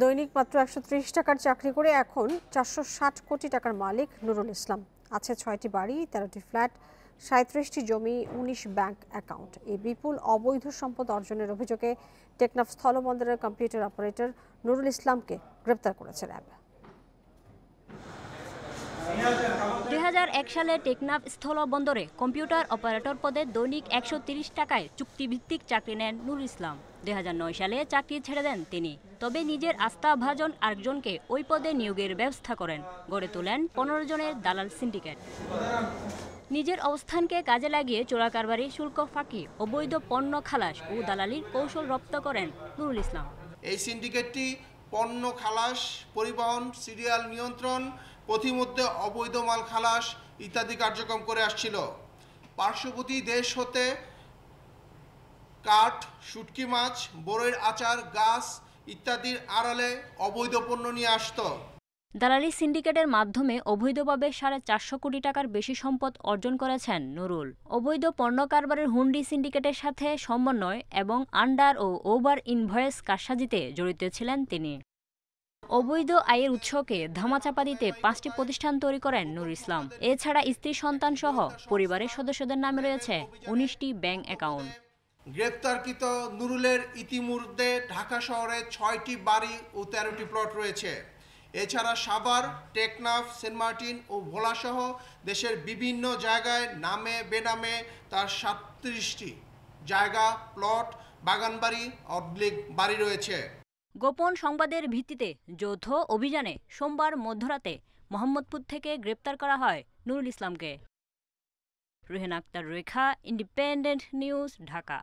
দৈনিক মাত্র একশো ত্রিশ টাকার চাকরি করে এখন চারশো ষাট কোটি টাকার মালিক নুরুল ইসলাম। আছে ছয়টি বাড়ি, তেরোটি ফ্ল্যাট, সাঁত্রিশটি জমি, উনিশ ব্যাংক অ্যাকাউন্ট। এই বিপুল অবৈধ সম্পদ অর্জনের অভিযোগে টেকনাফ স্থলবন্দরের কম্পিউটার অপারেটর নুরুল ইসলামকে গ্রেপ্তার করেছে র্যাব। দুই হাজার এক সালে টেকনাফ স্থলবন্দরে কম্পিউটার অপারেটর পদে দৈনিক একশো টাকায় চুক্তিভিত্তিক চাকরি নেন নুরুল ইসলাম। দু হাজার নয় সালে চাকরি ছেড়ে দেন তিনি। তবে নিজের আস্থাভাজন আরেকজনকে ওই পদে নিয়োগের ব্যবস্থা করেন। গড়ে তোলেন পনেরো জনের দালাল সিন্ডিকেট। নিজের অবস্থানকে কাজে লাগিয়ে চোরাকারবারি, শুল্ক ফাঁকি, অবৈধ পণ্য খালাস ও দালালির কৌশল রপ্ত করেন নুরুল ইসলাম। এই সিন্ডিকেটটি পণ্য খালাস, পরিবহন, সিরিয়াল নিয়ন্ত্রণ, পথিমধ্যে অবৈধ মাল খালাস ইত্যাদি কার্যক্রম করে আসছিল। পার্শ্ববর্তী দেশ হতে কাঠ, শুটকি মাছ, বড়ইয়ের আচার, গাছ ইত্যাদির আড়ালে অবৈধ পণ্য নিয়ে আসতো। দালালি সিন্ডিকেটের মাধ্যমে অবৈধভাবে সাড়ে চারশো কোটি টাকার বেশি সম্পদ অর্জন করেছেন নুরুল। অবৈধ পণ্য কারবারের হুন্ডি সিন্ডিকেটের সাথে সমন্বয় এবং আন্ডার ও ওভার ইনভয়েস কারসাজিতে জড়িত ছিলেন তিনি। অবৈধ আয়ের উৎসকে ধামাচাপা দিতে পাঁচটি প্রতিষ্ঠান তৈরি করেন নুর ইসলাম। এছাড়া স্ত্রী সন্তান সহ পরিবারের সদস্যদের নামে রয়েছে উনিশটি ব্যাংক অ্যাকাউন্ট। গ্রেপ্তারকৃত নুরুলের ইতিমধ্যে ঢাকা শহরে ছয়টি বাড়ি ও তেরোটি প্লট রয়েছে। এছাড়া সাভার, টেকনাফ, সেন্ট মার্টিন ও ভোলাসহ দেশের বিভিন্ন জায়গায় নামে বেনামে তার সাতত্রিশটি জায়গা, প্লট, বাগানবাড়ি, অবলিক বাড়ি রয়েছে। গোপন সংবাদের ভিত্তিতে যৌথ অভিযানে সোমবার মধ্যরাতে মোহাম্মদপুর থেকে গ্রেপ্তার করা হয় নুরুল ইসলামকে। Ruhen Akhtar Rekha, Independent News, Dhaka.